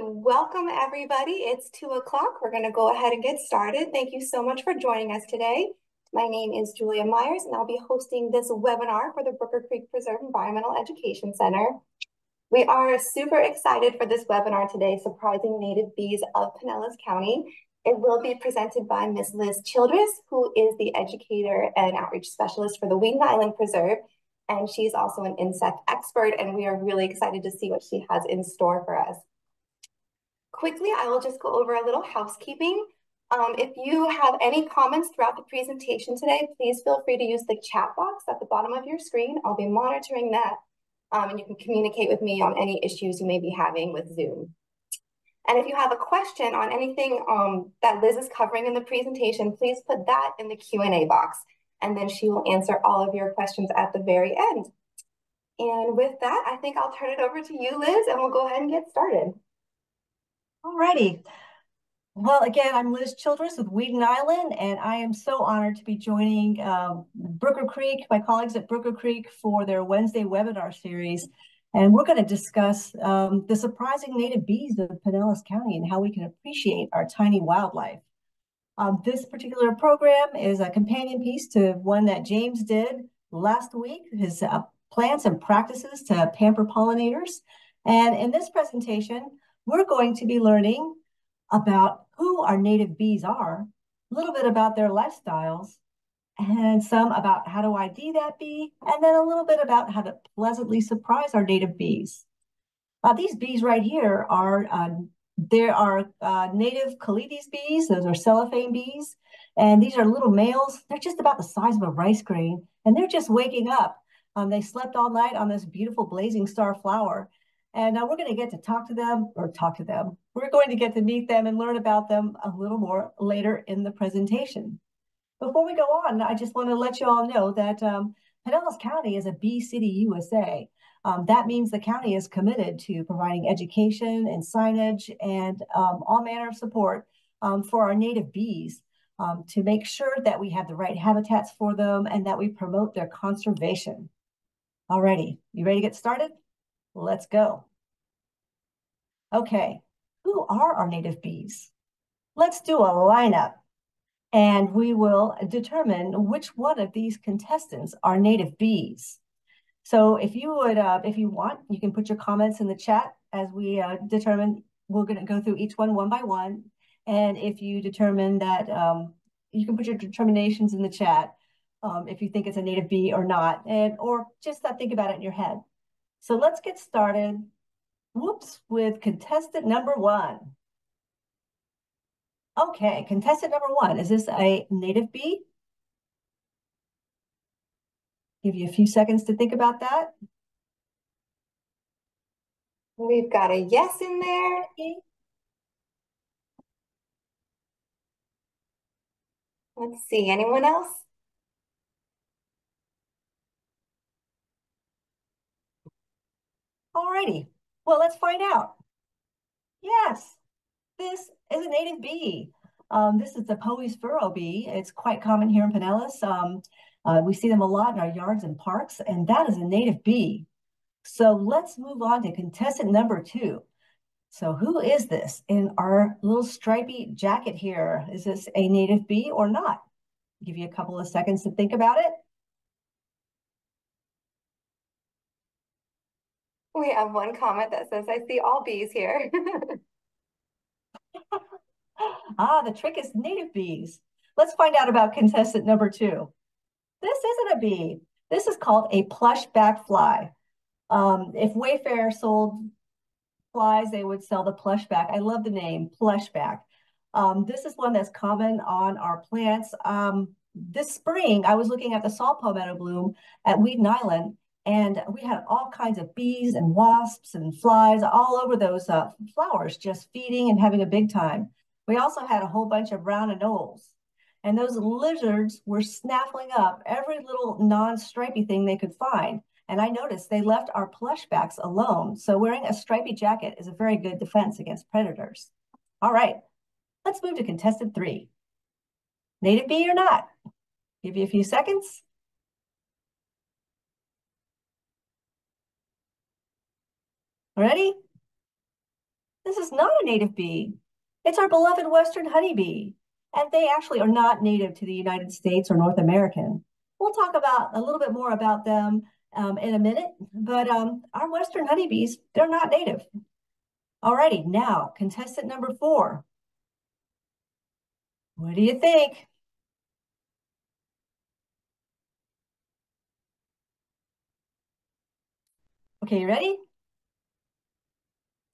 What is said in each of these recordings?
Welcome everybody. It's two o'clock. We're going to go ahead and get started. Thank you so much for joining us today. My name is Julia Myers, and I'll be hosting this webinar for the Brooker Creek Preserve Environmental Education Center. We are super excited for this webinar today, Surprising Native Bees of Pinellas County. It will be presented by Ms. Liz Childress, who is the educator and outreach specialist for the Weedon Island Preserve, and she's also an insect expert, and we are really excited to see what she has in store for us. Quickly, I will just go over a little housekeeping. Um, if you have any comments throughout the presentation today, please feel free to use the chat box at the bottom of your screen. I'll be monitoring that, um, and you can communicate with me on any issues you may be having with Zoom. And if you have a question on anything um, that Liz is covering in the presentation, please put that in the Q&A box and then she will answer all of your questions at the very end. And with that, I think I'll turn it over to you, Liz, and we'll go ahead and get started. All righty. Well, again, I'm Liz Childress with Weedon Island, and I am so honored to be joining um, Brooker Creek, my colleagues at Brooker Creek for their Wednesday webinar series. And we're going to discuss um, the surprising native bees of Pinellas County and how we can appreciate our tiny wildlife. Um, this particular program is a companion piece to one that James did last week, his uh, plants and practices to pamper pollinators. And in this presentation, we're going to be learning about who our native bees are, a little bit about their lifestyles, and some about how to ID that bee, and then a little bit about how to pleasantly surprise our native bees. Uh, these bees right here are uh, there are uh, native Colletes bees, those are cellophane bees, and these are little males. They're just about the size of a rice grain, and they're just waking up. Um, they slept all night on this beautiful blazing star flower. And now we're going to get to talk to them, or talk to them. We're going to get to meet them and learn about them a little more later in the presentation. Before we go on, I just want to let you all know that um, Pinellas County is a Bee City USA. Um, that means the county is committed to providing education and signage and um, all manner of support um, for our native bees um, to make sure that we have the right habitats for them and that we promote their conservation. Alrighty, you ready to get started? Let's go. Okay, who are our native bees? Let's do a lineup and we will determine which one of these contestants are native bees. So if you would, uh, if you want, you can put your comments in the chat as we uh, determine, we're gonna go through each one one by one. And if you determine that, um, you can put your determinations in the chat um, if you think it's a native bee or not, and or just not think about it in your head. So let's get started, whoops, with contestant number one. Okay, contestant number one, is this a native bee? Give you a few seconds to think about that. We've got a yes in there. Let's see, anyone else? Alrighty, well, let's find out. Yes, this is a native bee. Um, this is the Poey's furrow bee. It's quite common here in Pinellas. Um, uh, we see them a lot in our yards and parks, and that is a native bee. So let's move on to contestant number two. So who is this in our little stripy jacket here? Is this a native bee or not? I'll give you a couple of seconds to think about it. We have one comment that says, I see all bees here. ah, the trick is native bees. Let's find out about contestant number two. This isn't a bee. This is called a plushback fly. Um, if Wayfair sold flies, they would sell the plushback. I love the name, plushback. Um, this is one that's common on our plants. Um, this spring, I was looking at the saw palmetto bloom at Weedon Island, and we had all kinds of bees and wasps and flies all over those uh, flowers, just feeding and having a big time. We also had a whole bunch of brown anoles. And those lizards were snaffling up every little non-stripy thing they could find. And I noticed they left our plushbacks alone. So wearing a stripy jacket is a very good defense against predators. All right, let's move to contestant three. Native bee or not? Give you a few seconds. Ready? This is not a native bee. It's our beloved western honeybee. And they actually are not native to the United States or North American. We'll talk about a little bit more about them um, in a minute, but um, our western honeybees, they're not native. Alrighty, now contestant number four. What do you think? Okay, you ready?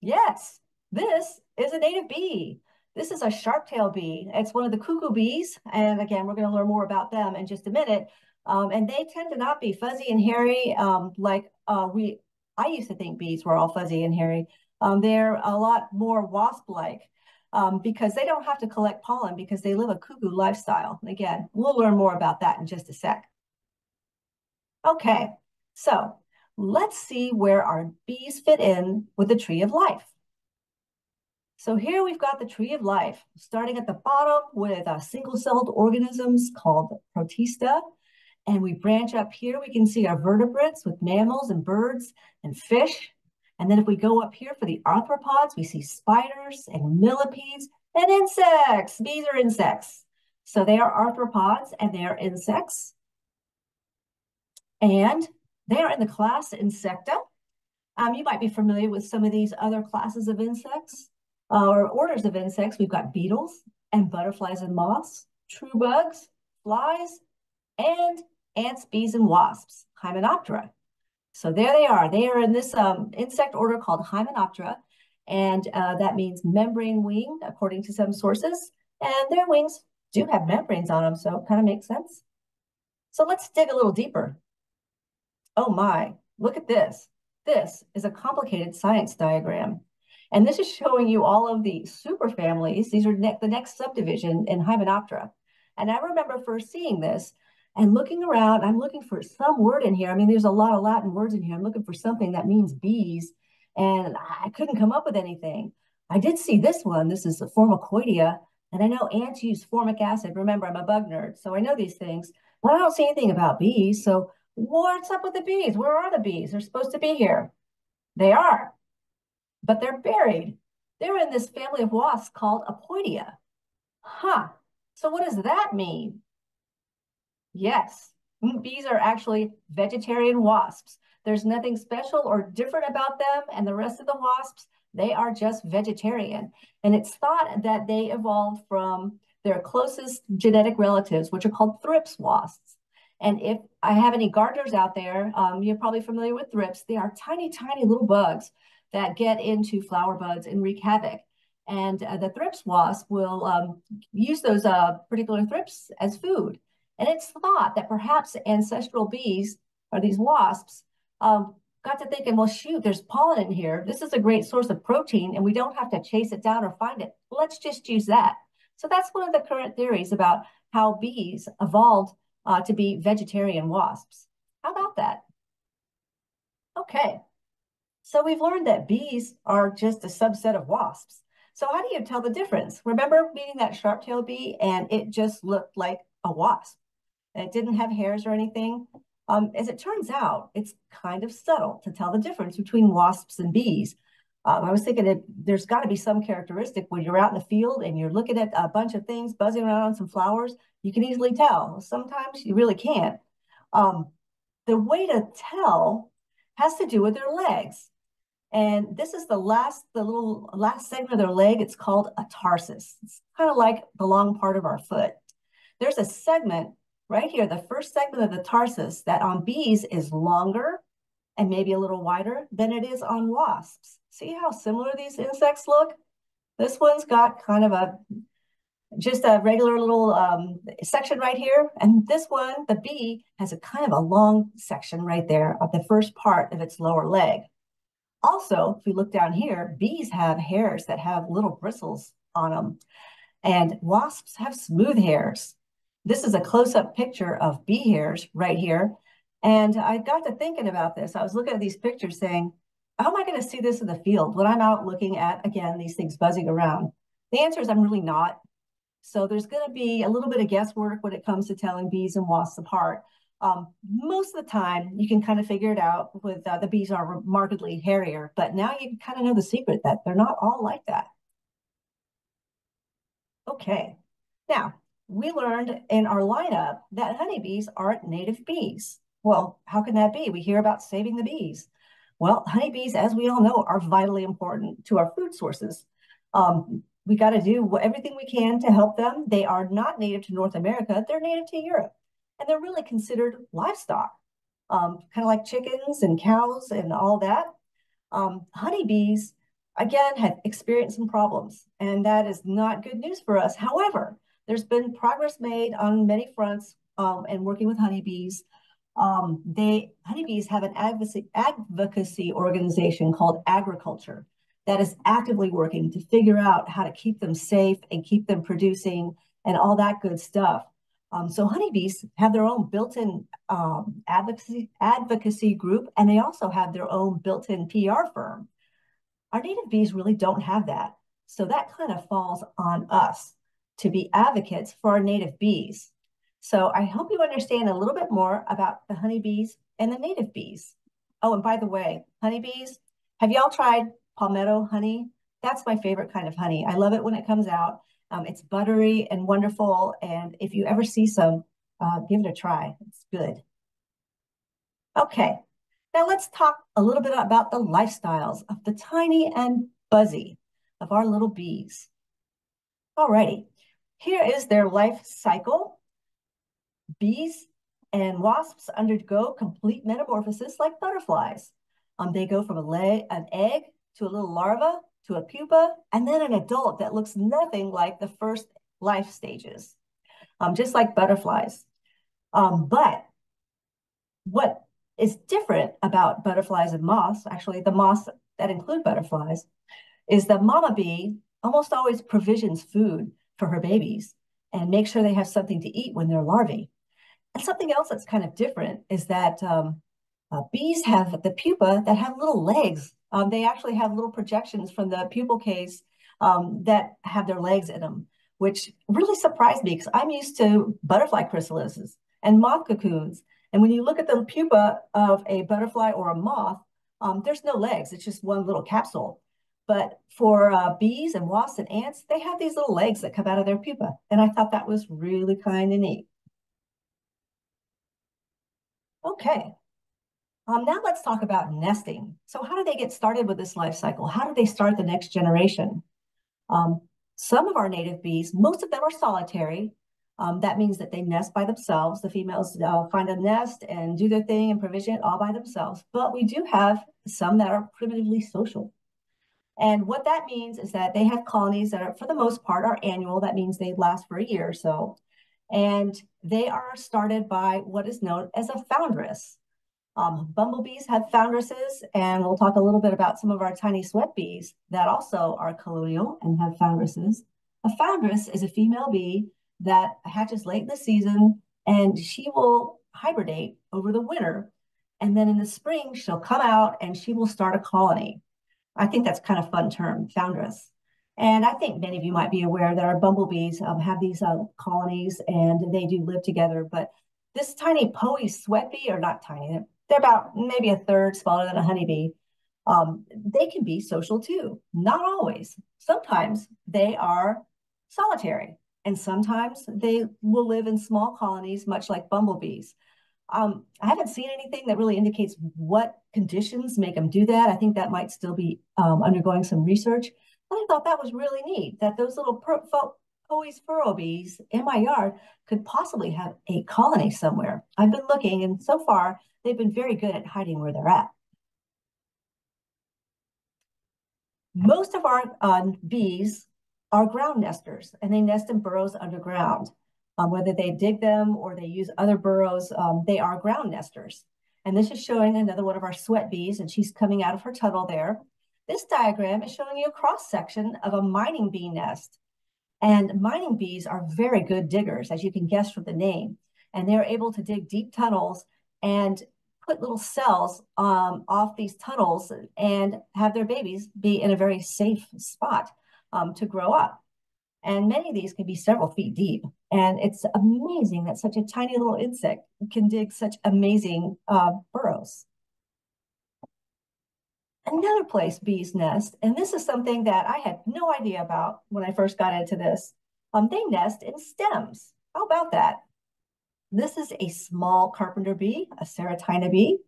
Yes, this is a native bee. This is a sharp-tailed bee. It's one of the cuckoo bees. And again, we're going to learn more about them in just a minute. Um, and they tend to not be fuzzy and hairy um, like uh, we, I used to think bees were all fuzzy and hairy. Um, they're a lot more wasp-like um, because they don't have to collect pollen because they live a cuckoo lifestyle. Again, we'll learn more about that in just a sec. Okay, so let's see where our bees fit in with the tree of life. So here we've got the tree of life, starting at the bottom with uh, single-celled organisms called protista. And we branch up here, we can see our vertebrates with mammals and birds and fish. And then if we go up here for the arthropods, we see spiders and millipedes and insects. Bees are insects. So they are arthropods and they are insects. And they are in the class Insecta. Um, you might be familiar with some of these other classes of insects uh, or orders of insects. We've got beetles and butterflies and moths, true bugs, flies, and ants, bees, and wasps, Hymenoptera. So there they are. They are in this um, insect order called Hymenoptera, and uh, that means membrane winged, according to some sources. And their wings do have membranes on them, so it kind of makes sense. So let's dig a little deeper. Oh my, look at this. This is a complicated science diagram. And this is showing you all of the superfamilies. These are ne the next subdivision in Hymenoptera. And I remember first seeing this and looking around, I'm looking for some word in here. I mean, there's a lot of Latin words in here. I'm looking for something that means bees, and I couldn't come up with anything. I did see this one. This is a Formicoidea, and I know ants use formic acid. Remember, I'm a bug nerd, so I know these things, but I don't see anything about bees. So what's up with the bees? Where are the bees? They're supposed to be here. They are, but they're buried. They're in this family of wasps called Apoidea. Huh. So what does that mean? Yes, mm, bees are actually vegetarian wasps. There's nothing special or different about them and the rest of the wasps. They are just vegetarian. And it's thought that they evolved from their closest genetic relatives, which are called thrips wasps. And if I have any gardeners out there, um, you're probably familiar with thrips. They are tiny, tiny little bugs that get into flower buds and wreak havoc. And uh, the thrips wasp will um, use those uh, particular thrips as food. And it's thought that perhaps ancestral bees, or these wasps, um, got to thinking, well, shoot, there's pollen in here. This is a great source of protein, and we don't have to chase it down or find it. Let's just use that. So that's one of the current theories about how bees evolved uh, to be vegetarian wasps. How about that? Okay, so we've learned that bees are just a subset of wasps. So how do you tell the difference? Remember meeting that sharp-tailed bee and it just looked like a wasp it didn't have hairs or anything. Um, as it turns out, it's kind of subtle to tell the difference between wasps and bees. Um, I was thinking that there's got to be some characteristic when you're out in the field and you're looking at a bunch of things buzzing around on some flowers, you can easily tell. Sometimes you really can't. Um, the way to tell has to do with their legs. And this is the last, the little last segment of their leg. It's called a tarsus. It's kind of like the long part of our foot. There's a segment right here, the first segment of the tarsus that on bees is longer and maybe a little wider than it is on wasps. See how similar these insects look? This one's got kind of a, just a regular little um, section right here. And this one, the bee, has a kind of a long section right there of the first part of its lower leg. Also, if we look down here, bees have hairs that have little bristles on them. And wasps have smooth hairs. This is a close-up picture of bee hairs right here. And I got to thinking about this. I was looking at these pictures saying, how am I going to see this in the field when I'm out looking at, again, these things buzzing around? The answer is I'm really not. So there's going to be a little bit of guesswork when it comes to telling bees and wasps apart. Um, most of the time, you can kind of figure it out with uh, the bees are markedly hairier, but now you kind of know the secret that they're not all like that. Okay, now we learned in our lineup that honeybees aren't native bees. Well, how can that be? We hear about saving the bees. Well, honeybees, as we all know, are vitally important to our food sources. Um, we got to do everything we can to help them. They are not native to North America, they're native to Europe, and they're really considered livestock, um, kind of like chickens and cows and all that. Um, honeybees, again, have experienced some problems, and that is not good news for us. However, there's been progress made on many fronts um, and working with honeybees. Um, they honeybees have an advocacy, advocacy organization called Agriculture that is actively working to figure out how to keep them safe and keep them producing and all that good stuff. Um, so honeybees have their own built-in um, advocacy advocacy group, and they also have their own built-in PR firm. Our native bees really don't have that, so that kind of falls on us to be advocates for our native bees. So I hope you understand a little bit more about the honeybees and the native bees. Oh, and by the way, honeybees, have y'all tried palmetto honey? That's my favorite kind of honey. I love it when it comes out. Um, it's buttery and wonderful. And if you ever see some, uh, give it a try. It's good. Okay, now let's talk a little bit about the lifestyles of the tiny and buzzy of our little bees. Alrighty, here is their life cycle Bees and wasps undergo complete metamorphosis like butterflies. Um, they go from an egg to a little larva to a pupa, and then an adult that looks nothing like the first life stages, um, just like butterflies. Um, but what is different about butterflies and moths, actually the moths that include butterflies, is that mama bee almost always provisions food for her babies and makes sure they have something to eat when they're larvae. And something else that's kind of different is that um, uh, bees have the pupa that have little legs. Um, they actually have little projections from the pupal case um, that have their legs in them, which really surprised me because I'm used to butterfly chrysalises and moth cocoons. And when you look at the pupa of a butterfly or a moth, um, there's no legs. It's just one little capsule. But for uh, bees and wasps and ants, they have these little legs that come out of their pupa. And I thought that was really kind of neat. Okay. Um, now let's talk about nesting. So how do they get started with this life cycle? How do they start the next generation? Um, some of our native bees, most of them are solitary. Um, that means that they nest by themselves. The females uh, find a nest and do their thing and provision it all by themselves. But we do have some that are primitively social. And what that means is that they have colonies that are, for the most part, are annual. That means they last for a year or so and they are started by what is known as a foundress. Um, bumblebees have foundresses, and we'll talk a little bit about some of our tiny sweat bees that also are colonial and have foundresses. A foundress is a female bee that hatches late in the season, and she will hibernate over the winter. And then in the spring, she'll come out and she will start a colony. I think that's kind of fun term, foundress. And I think many of you might be aware that our bumblebees um, have these uh, colonies and they do live together. But this tiny Poey sweat or not tiny, they're about maybe a third smaller than a honeybee. Um, they can be social too. Not always. Sometimes they are solitary, and sometimes they will live in small colonies, much like bumblebees. Um, I haven't seen anything that really indicates what conditions make them do that. I think that might still be um, undergoing some research. I thought that was really neat that those little Poey's furrow bees in my yard could possibly have a colony somewhere. I've been looking, and so far they've been very good at hiding where they're at. Most of our uh, bees are ground nesters, and they nest in burrows underground. Um, whether they dig them or they use other burrows, um, they are ground nesters. And this is showing another one of our sweat bees, and she's coming out of her tunnel there. This diagram is showing you a cross section of a mining bee nest. And mining bees are very good diggers, as you can guess from the name. And they're able to dig deep tunnels and put little cells um, off these tunnels and have their babies be in a very safe spot um, to grow up. And many of these can be several feet deep. And it's amazing that such a tiny little insect can dig such amazing uh, burrows. Another place bees nest, and this is something that I had no idea about when I first got into this. Um, they nest in stems. How about that? This is a small carpenter bee, a Ceratina bee.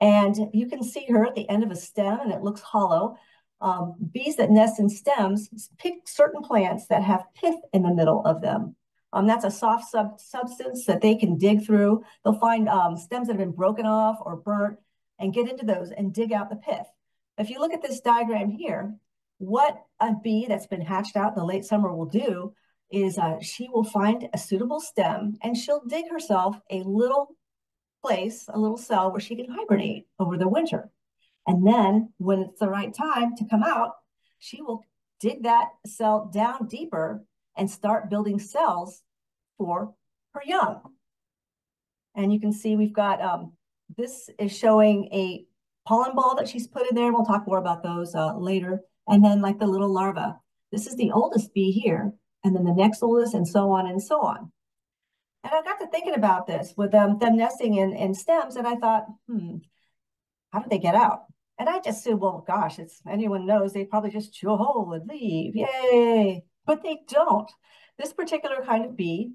And you can see her at the end of a stem and it looks hollow. Um, bees that nest in stems pick certain plants that have pith in the middle of them. Um, that's a soft sub substance that they can dig through. They'll find um, stems that have been broken off or burnt and get into those and dig out the pith. If you look at this diagram here, what a bee that's been hatched out in the late summer will do is uh, she will find a suitable stem and she'll dig herself a little place, a little cell where she can hibernate over the winter. And then when it's the right time to come out, she will dig that cell down deeper and start building cells for her young. And you can see we've got, um, this is showing a pollen ball that she's put in there. We'll talk more about those uh, later. And then like the little larva. This is the oldest bee here and then the next oldest, and so on and so on. And I got to thinking about this with them, them nesting in, in stems, and I thought, hmm, how did they get out? And I just said, well, gosh, it's anyone knows they probably just chew a hole and leave, yay! But they don't. This particular kind of bee,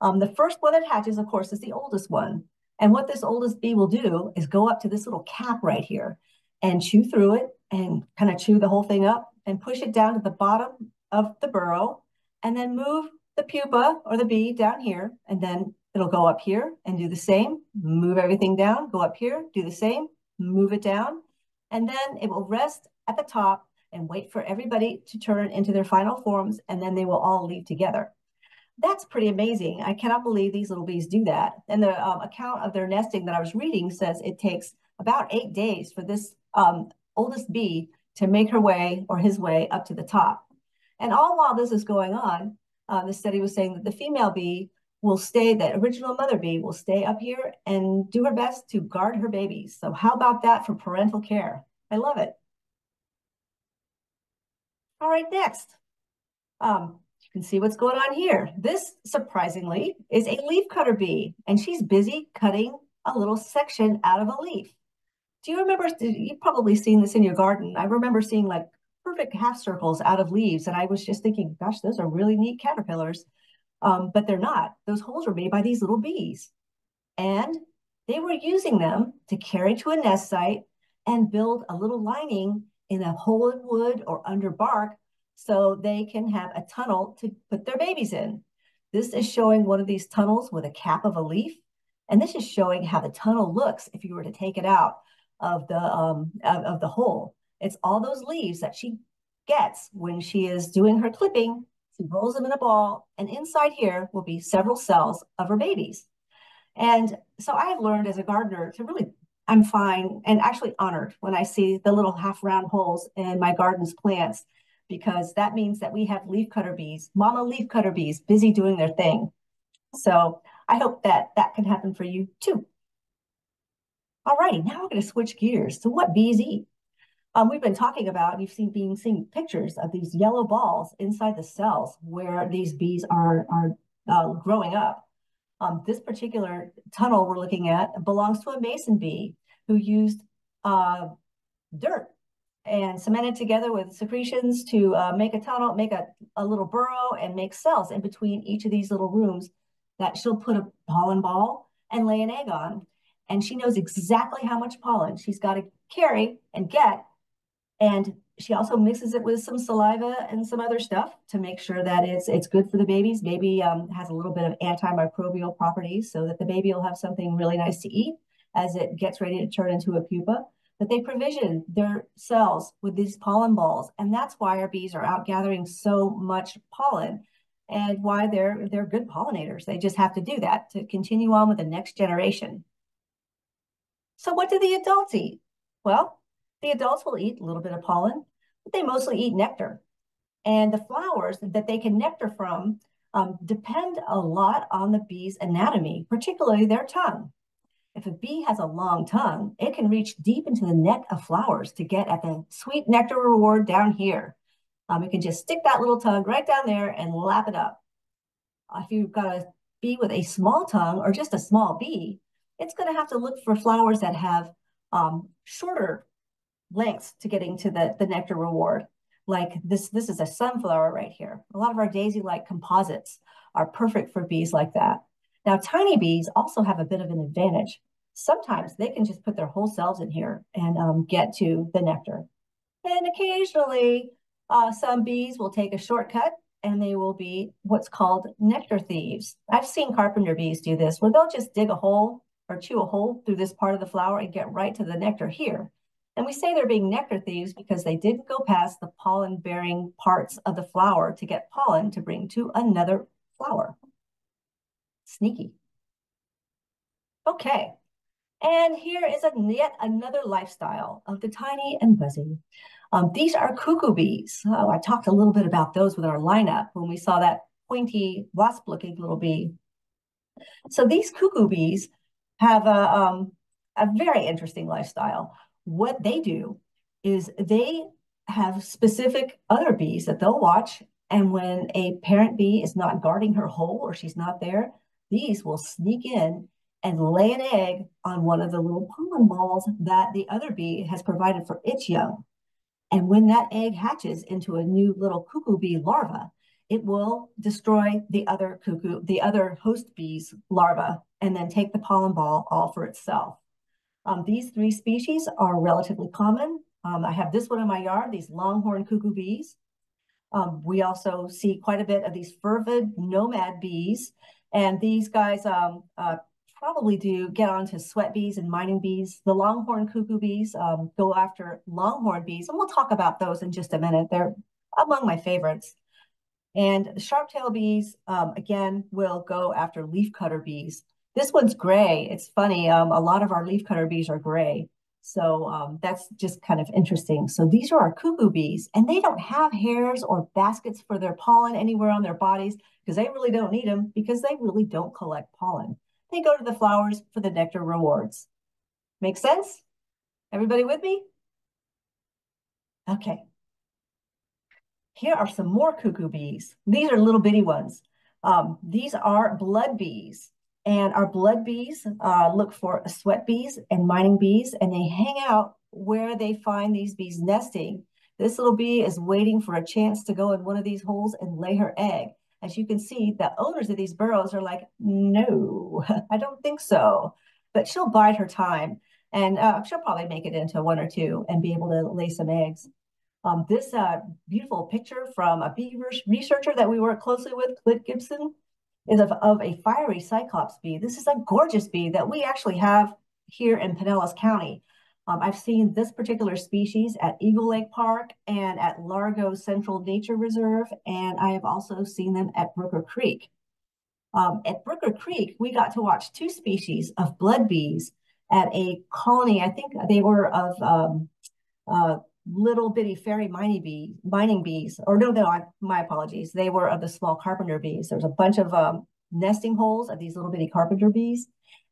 um, the first one that hatches, of course, is the oldest one. And what this oldest bee will do is go up to this little cap right here and chew through it and kind of chew the whole thing up and push it down to the bottom of the burrow and then move the pupa or the bee down here, and then it'll go up here and do the same, move everything down, go up here, do the same, move it down, and then it will rest at the top and wait for everybody to turn into their final forms, and then they will all leave together. That's pretty amazing. I cannot believe these little bees do that. And the um, account of their nesting that I was reading says it takes about eight days for this um, oldest bee to make her way or his way up to the top. And all while this is going on, uh, the study was saying that the female bee will stay, that original mother bee will stay up here and do her best to guard her babies. So how about that for parental care? I love it. All right, next. Um, you can see what's going on here. This, surprisingly, is a leafcutter bee, and she's busy cutting a little section out of a leaf. Do you remember, you've probably seen this in your garden. I remember seeing like perfect half circles out of leaves. And I was just thinking, gosh, those are really neat caterpillars. Um, but they're not. Those holes were made by these little bees. And they were using them to carry to a nest site and build a little lining in a hole in wood or under bark so they can have a tunnel to put their babies in. This is showing one of these tunnels with a cap of a leaf. And this is showing how the tunnel looks if you were to take it out of the, um, of, of the hole. It's all those leaves that she gets when she is doing her clipping. She rolls them in a ball, and inside here will be several cells of her babies. And so I have learned as a gardener to really, I'm fine and actually honored when I see the little half round holes in my garden's plants, because that means that we have leafcutter bees, mama leafcutter bees, busy doing their thing. So I hope that that can happen for you too. All righty, now we're going to switch gears to what bees eat. Um, we've been talking about, you've seen being seeing pictures of these yellow balls inside the cells where these bees are, are uh, growing up. Um, this particular tunnel we're looking at belongs to a mason bee who used uh, dirt and cemented together with secretions to uh, make a tunnel, make a, a little burrow and make cells in between each of these little rooms that she'll put a pollen ball and lay an egg on. And she knows exactly how much pollen she's got to carry and get and she also mixes it with some saliva and some other stuff to make sure that it's it's good for the babies. Baby um, has a little bit of antimicrobial properties so that the baby will have something really nice to eat as it gets ready to turn into a pupa. But they provision their cells with these pollen balls. And that's why our bees are out gathering so much pollen and why they're they're good pollinators. They just have to do that to continue on with the next generation. So what do the adults eat? Well, the adults will eat a little bit of pollen, but they mostly eat nectar. And the flowers that they can nectar from um, depend a lot on the bee's anatomy, particularly their tongue. If a bee has a long tongue, it can reach deep into the neck of flowers to get at the sweet nectar reward down here. Um, you can just stick that little tongue right down there and lap it up. If you've got a bee with a small tongue or just a small bee, it's going to have to look for flowers that have um, shorter lengths to getting to the, the nectar reward. Like this, this is a sunflower right here. A lot of our daisy-like composites are perfect for bees like that. Now, tiny bees also have a bit of an advantage. Sometimes they can just put their whole selves in here and um, get to the nectar. And occasionally, uh, some bees will take a shortcut and they will be what's called nectar thieves. I've seen carpenter bees do this where they'll just dig a hole or chew a hole through this part of the flower and get right to the nectar here. And we say they're being nectar thieves because they didn't go past the pollen bearing parts of the flower to get pollen to bring to another flower. Sneaky. Okay, and here is a, yet another lifestyle of the tiny and buzzy. Um, these are cuckoo bees. Oh, I talked a little bit about those with our lineup when we saw that pointy wasp-looking little bee. So these cuckoo bees have a, um, a very interesting lifestyle. What they do is they have specific other bees that they'll watch. And when a parent bee is not guarding her hole or she's not there, these will sneak in and lay an egg on one of the little pollen balls that the other bee has provided for its young. And when that egg hatches into a new little cuckoo bee larva, it will destroy the other cuckoo, the other host bee's larva, and then take the pollen ball all for itself. Um, these three species are relatively common. Um, I have this one in my yard, these longhorn cuckoo bees. Um, we also see quite a bit of these fervid nomad bees, and these guys um, uh, probably do get onto sweat bees and mining bees. The longhorn cuckoo bees um, go after longhorn bees, and we'll talk about those in just a minute. They're among my favorites. And sharp-tailed bees, um, again, will go after leafcutter bees. This one's gray. It's funny. Um, a lot of our leafcutter bees are gray. So um, that's just kind of interesting. So these are our cuckoo bees, and they don't have hairs or baskets for their pollen anywhere on their bodies because they really don't need them because they really don't collect pollen. They go to the flowers for the nectar rewards. Make sense? Everybody with me? Okay. Here are some more cuckoo bees. These are little bitty ones. Um, these are blood bees. And our blood bees uh, look for sweat bees and mining bees, and they hang out where they find these bees nesting. This little bee is waiting for a chance to go in one of these holes and lay her egg as you can see, the owners of these burrows are like, no, I don't think so. But she'll bide her time and uh, she'll probably make it into one or two and be able to lay some eggs. Um, this uh, beautiful picture from a bee researcher that we work closely with, Clint Gibson, is of, of a fiery cyclops bee. This is a gorgeous bee that we actually have here in Pinellas County. Um, I've seen this particular species at Eagle Lake Park and at Largo Central Nature Reserve, and I have also seen them at Brooker Creek. Um, at Brooker Creek, we got to watch two species of blood bees at a colony. I think they were of um, uh, little bitty fairy mining bees, mining bees, or no, no, I, my apologies. They were of the small carpenter bees. There was a bunch of um, nesting holes of these little bitty carpenter bees,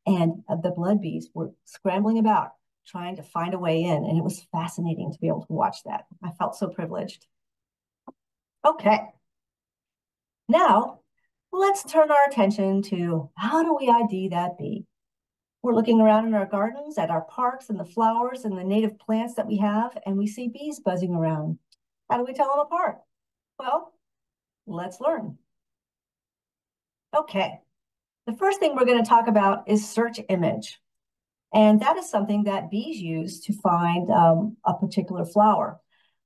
and uh, the blood bees were scrambling about trying to find a way in. And it was fascinating to be able to watch that. I felt so privileged. Okay. Now, let's turn our attention to how do we ID that bee? We're looking around in our gardens at our parks and the flowers and the native plants that we have, and we see bees buzzing around. How do we tell them apart? Well, let's learn. Okay, the first thing we're going to talk about is search image. And that is something that bees use to find um, a particular flower.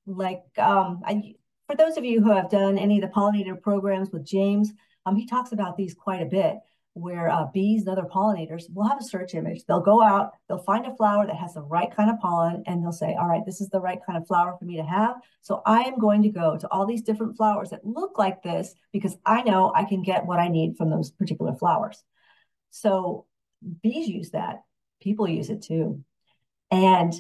Like um, I, for those of you who have done any of the pollinator programs with James, um, he talks about these quite a bit, where uh, bees and other pollinators will have a search image. They'll go out, they'll find a flower that has the right kind of pollen, and they'll say, all right, this is the right kind of flower for me to have. So I am going to go to all these different flowers that look like this because I know I can get what I need from those particular flowers. So bees use that people use it too. And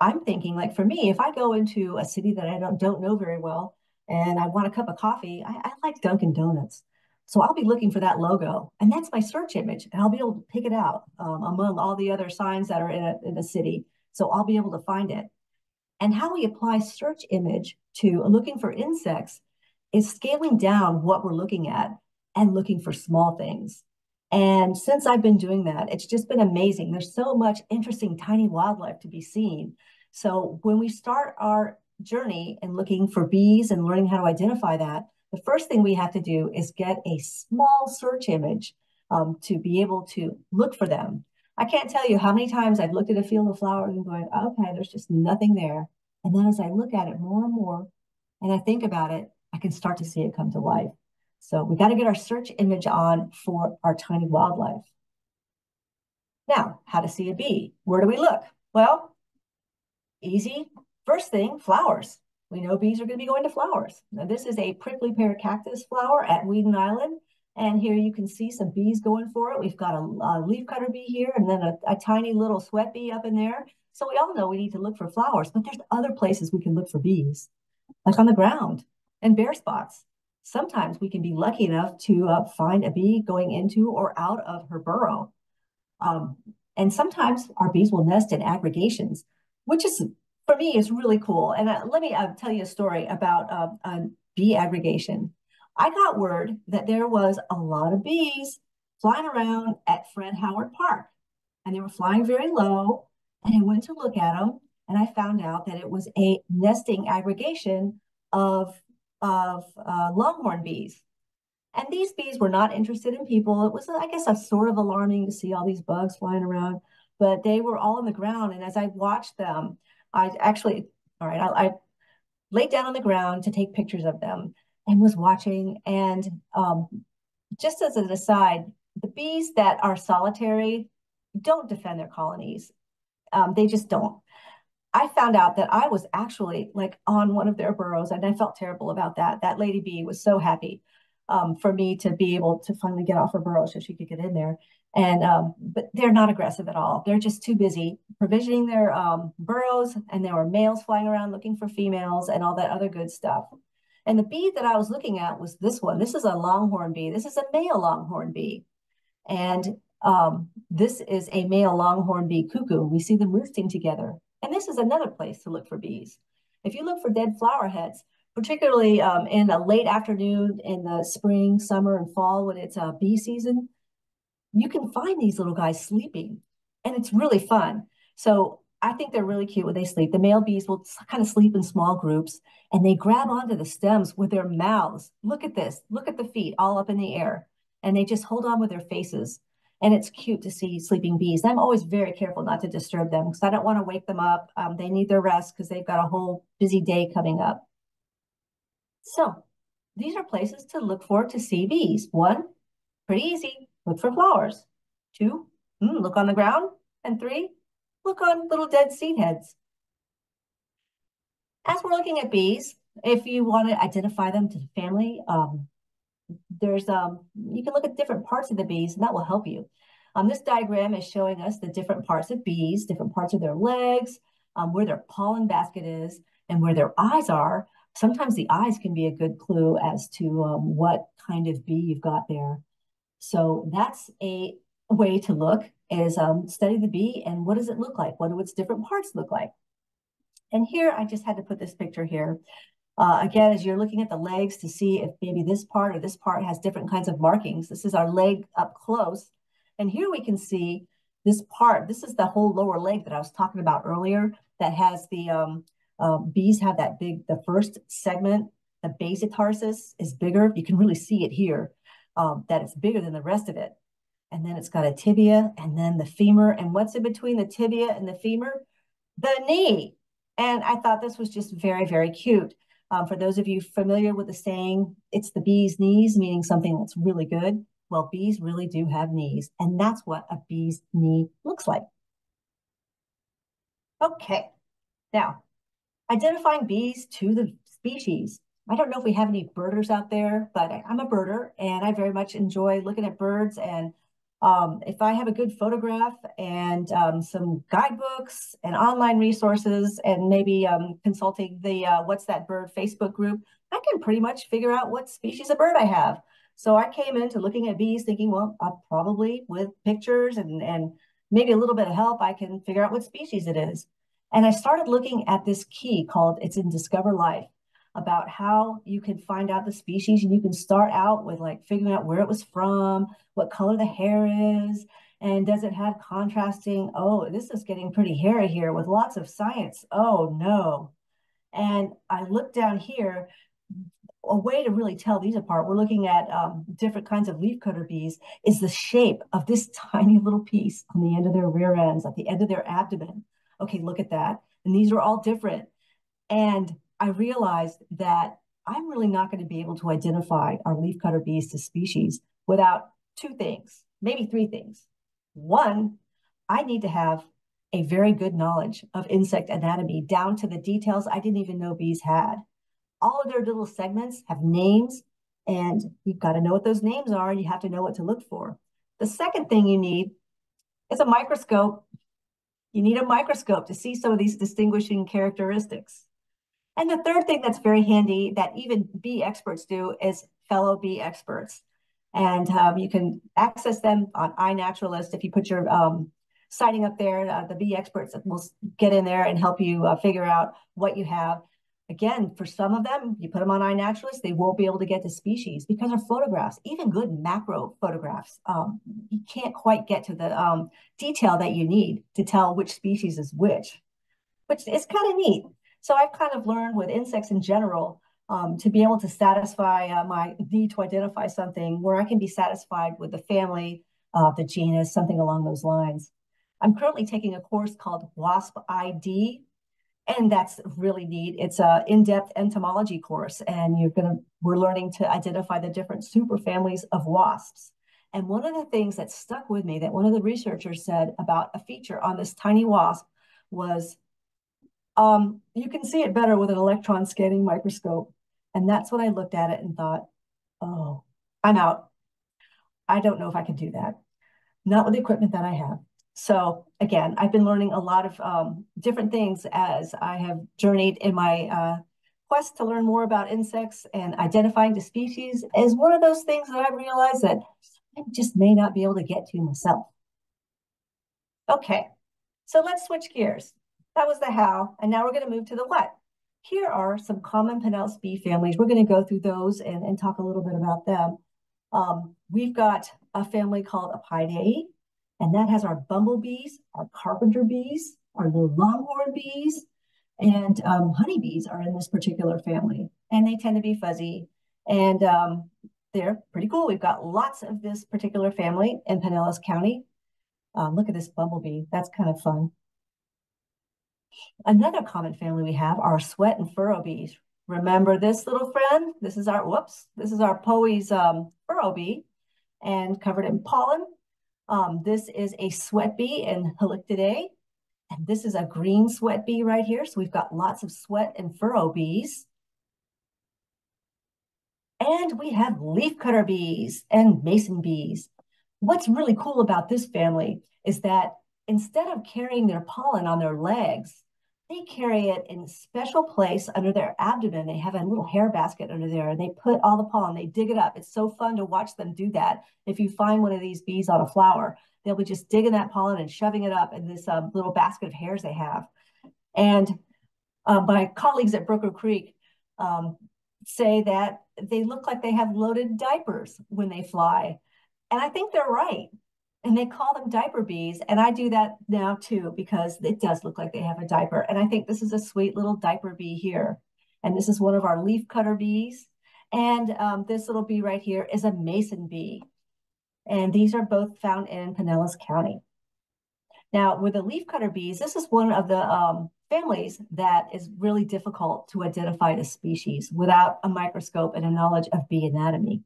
I'm thinking, like for me, if I go into a city that I don't, don't know very well and I want a cup of coffee, I, I like Dunkin' Donuts. So I'll be looking for that logo, and that's my search image, and I'll be able to pick it out um, among all the other signs that are in a, in a city. So I'll be able to find it. And how we apply search image to looking for insects is scaling down what we're looking at and looking for small things. And since I've been doing that, it's just been amazing. There's so much interesting tiny wildlife to be seen. So when we start our journey and looking for bees and learning how to identify that, the first thing we have to do is get a small search image um, to be able to look for them. I can't tell you how many times I've looked at a field of flowers and going, okay, there's just nothing there. And then as I look at it more and more and I think about it, I can start to see it come to life. So we got to get our search image on for our tiny wildlife. Now, how to see a bee? Where do we look? Well, easy. First thing, flowers. We know bees are going to be going to flowers. Now, this is a prickly pear cactus flower at Weedon Island. And here you can see some bees going for it. We've got a, a leafcutter bee here and then a, a tiny little sweat bee up in there. So we all know we need to look for flowers, but there's other places we can look for bees, like on the ground and bare spots. Sometimes we can be lucky enough to uh, find a bee going into or out of her burrow. Um, and sometimes our bees will nest in aggregations, which is for me is really cool. And uh, let me uh, tell you a story about uh, bee aggregation. I got word that there was a lot of bees flying around at Fred Howard Park, and they were flying very low. And I went to look at them, and I found out that it was a nesting aggregation of of uh, longhorn bees. And these bees were not interested in people. It was, I guess, a sort of alarming to see all these bugs flying around, but they were all on the ground. And as I watched them, I actually, all right, I, I laid down on the ground to take pictures of them and was watching. And um, just as an aside, the bees that are solitary don't defend their colonies. Um, they just don't. I found out that I was actually like on one of their burrows, and I felt terrible about that. That lady bee was so happy um, for me to be able to finally get off her burrow so she could get in there. And um, but they're not aggressive at all. They're just too busy provisioning their um, burrows, and there were males flying around looking for females and all that other good stuff. And the bee that I was looking at was this one. This is a longhorn bee. This is a male longhorn bee, and um, this is a male longhorn bee cuckoo. We see them roosting together. And this is another place to look for bees. If you look for dead flower heads, particularly um, in a late afternoon in the spring, summer, and fall when it's uh, bee season, you can find these little guys sleeping, and it's really fun. So I think they're really cute when they sleep. The male bees will kind of sleep in small groups, and they grab onto the stems with their mouths. Look at this. Look at the feet all up in the air, and they just hold on with their faces and it's cute to see sleeping bees. I'm always very careful not to disturb them because I don't want to wake them up. Um, they need their rest because they've got a whole busy day coming up. So these are places to look for to see bees. One, pretty easy, look for flowers. Two, mm, look on the ground. And three, look on little dead seed heads. As we're looking at bees, if you want to identify them to the family, um, there's um you can look at different parts of the bees and that will help you. Um, this diagram is showing us the different parts of bees, different parts of their legs, um, where their pollen basket is, and where their eyes are. Sometimes the eyes can be a good clue as to um, what kind of bee you've got there. So that's a way to look is um, study the bee and what does it look like? What do its different parts look like? And here I just had to put this picture here. Uh, again, as you're looking at the legs to see if maybe this part or this part has different kinds of markings. This is our leg up close. And here we can see this part. This is the whole lower leg that I was talking about earlier that has the, um, uh, bees have that big, the first segment, the tarsus is bigger. You can really see it here, um, that it's bigger than the rest of it. And then it's got a tibia and then the femur. And what's in between the tibia and the femur? The knee. And I thought this was just very, very cute. Um, for those of you familiar with the saying, it's the bee's knees, meaning something that's really good. Well, bees really do have knees, and that's what a bee's knee looks like. Okay, now identifying bees to the species. I don't know if we have any birders out there, but I'm a birder and I very much enjoy looking at birds and um, if I have a good photograph and um, some guidebooks and online resources and maybe um, consulting the uh, What's That Bird Facebook group, I can pretty much figure out what species of bird I have. So I came into looking at bees thinking, well, I probably with pictures and, and maybe a little bit of help, I can figure out what species it is. And I started looking at this key called It's in Discover Life about how you can find out the species and you can start out with like figuring out where it was from, what color the hair is, and does it have contrasting? Oh, this is getting pretty hairy here with lots of science. Oh no. And I look down here, a way to really tell these apart, we're looking at um, different kinds of leafcutter bees, is the shape of this tiny little piece on the end of their rear ends, at the end of their abdomen. Okay, look at that. And these are all different. And I realized that I'm really not going to be able to identify our leafcutter bees to species without two things, maybe three things. One, I need to have a very good knowledge of insect anatomy down to the details I didn't even know bees had. All of their little segments have names, and you've got to know what those names are, and you have to know what to look for. The second thing you need is a microscope. You need a microscope to see some of these distinguishing characteristics. And the third thing that's very handy that even bee experts do is fellow bee experts. And um, you can access them on iNaturalist. If you put your um, sighting up there, uh, the bee experts will get in there and help you uh, figure out what you have. Again, for some of them, you put them on iNaturalist, they won't be able to get to species because they're photographs, even good macro photographs. Um, you can't quite get to the um, detail that you need to tell which species is which, which is kind of neat. So I've kind of learned with insects in general um, to be able to satisfy uh, my need to identify something where I can be satisfied with the family, uh, the genus, something along those lines. I'm currently taking a course called WASP ID, and that's really neat. It's a in-depth entomology course, and you're gonna we're learning to identify the different superfamilies of wasps. And one of the things that stuck with me that one of the researchers said about a feature on this tiny wasp was um, you can see it better with an electron scanning microscope. And that's when I looked at it and thought, oh, I'm out. I don't know if I can do that. Not with the equipment that I have. So again, I've been learning a lot of um, different things as I have journeyed in my uh, quest to learn more about insects and identifying the species is one of those things that I realized that I just may not be able to get to myself. Okay, so let's switch gears. That was the how, and now we're going to move to the what. Here are some common Pinellas bee families. We're going to go through those and, and talk a little bit about them. Um, we've got a family called Apidae, and that has our bumblebees, our carpenter bees, our little longhorn bees, and um, honeybees are in this particular family. And they tend to be fuzzy, and um, they're pretty cool. We've got lots of this particular family in Pinellas County. Um, look at this bumblebee. That's kind of fun. Another common family we have are sweat and furrow bees. Remember this little friend? This is our, whoops, this is our Poey's um, furrow bee and covered in pollen. Um, this is a sweat bee in Halictidae. And this is a green sweat bee right here. So we've got lots of sweat and furrow bees. And we have leafcutter bees and mason bees. What's really cool about this family is that instead of carrying their pollen on their legs, they carry it in a special place under their abdomen. They have a little hair basket under there and they put all the pollen, they dig it up. It's so fun to watch them do that. If you find one of these bees on a flower, they'll be just digging that pollen and shoving it up in this um, little basket of hairs they have. And um, my colleagues at Brooker Creek um, say that they look like they have loaded diapers when they fly. And I think they're right and they call them diaper bees. And I do that now too, because it does look like they have a diaper. And I think this is a sweet little diaper bee here. And this is one of our leaf cutter bees. And um, this little bee right here is a mason bee. And these are both found in Pinellas County. Now, with the leaf cutter bees, this is one of the um, families that is really difficult to identify the species without a microscope and a knowledge of bee anatomy.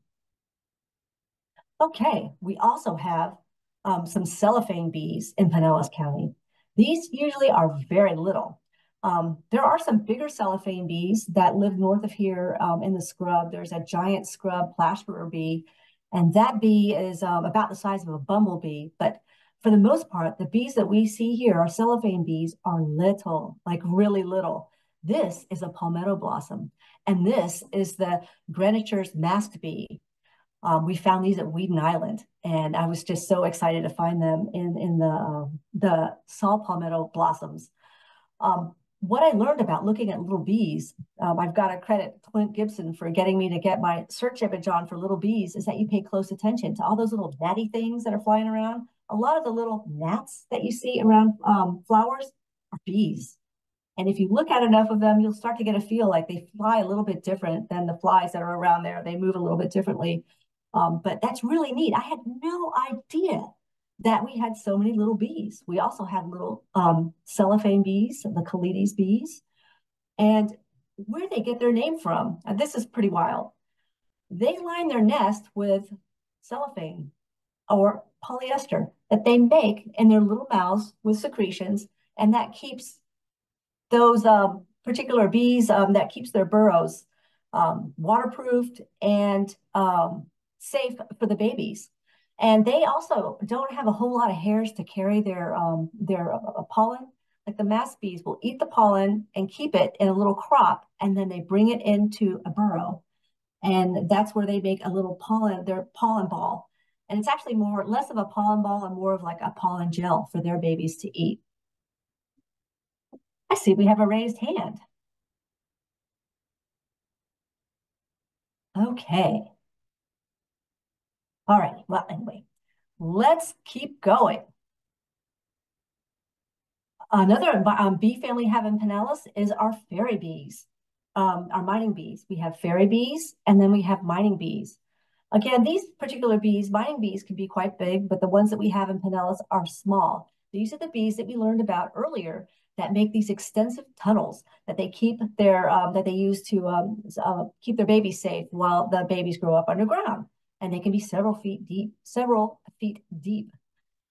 Okay, we also have um, some cellophane bees in Pinellas County. These usually are very little. Um, there are some bigger cellophane bees that live north of here um, in the scrub. There's a giant scrub plasterer bee, and that bee is um, about the size of a bumblebee. But for the most part, the bees that we see here, our cellophane bees, are little, like really little. This is a palmetto blossom, and this is the Greenwicher's masked bee. Um, we found these at Weedon Island, and I was just so excited to find them in in the um, the saw palmetto blossoms. Um, what I learned about looking at little bees, um, I've got to credit Clint Gibson for getting me to get my search image on for little bees, is that you pay close attention to all those little natty things that are flying around. A lot of the little gnats that you see around um, flowers are bees. And if you look at enough of them, you'll start to get a feel like they fly a little bit different than the flies that are around there. They move a little bit differently. Um, but that's really neat. I had no idea that we had so many little bees. We also had little um, cellophane bees, the Colletes bees. And where they get their name from, and this is pretty wild. They line their nest with cellophane or polyester that they make in their little mouths with secretions, and that keeps those um, particular bees, um, that keeps their burrows um, waterproofed and um, safe for the babies. And they also don't have a whole lot of hairs to carry their um, their uh, uh, pollen. Like the mass bees will eat the pollen and keep it in a little crop, and then they bring it into a burrow, and that's where they make a little pollen their pollen ball. And it's actually more less of a pollen ball and more of like a pollen gel for their babies to eat. I see we have a raised hand. Okay. All right. Well, anyway, let's keep going. Another um, bee family have in Pinellas is our fairy bees, um, our mining bees. We have fairy bees and then we have mining bees. Again, these particular bees, mining bees can be quite big, but the ones that we have in Pinellas are small. These are the bees that we learned about earlier that make these extensive tunnels that they keep their um, that they use to um, uh, keep their babies safe while the babies grow up underground and they can be several feet deep, several feet deep.